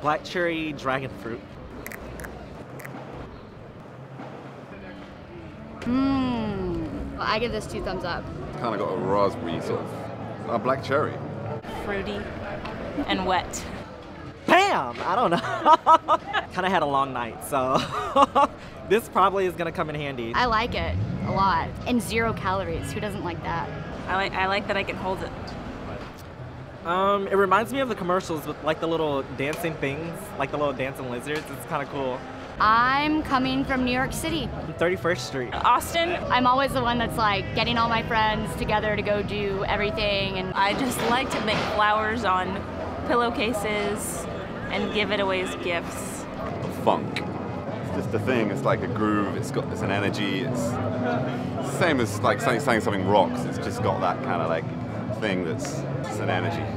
Black cherry dragon fruit. Mmm. I give this two thumbs up. Kind of got a raspberry sort of, a black cherry. Fruity and wet. Bam! I don't know. kind of had a long night, so this probably is gonna come in handy. I like it a lot. And zero calories. Who doesn't like that? I like I like that I can hold it. Um, it reminds me of the commercials with like the little dancing things, like the little dancing lizards. It's kind of cool. I'm coming from New York City. 31st Street. Austin, I'm always the one that's like getting all my friends together to go do everything and I just like to make flowers on pillowcases and give it away as gifts. Funk. It's just a thing. It's like a groove. It's got it's an energy. It's same as like saying, saying something rocks. It's just got that kind of like thing that's an energy.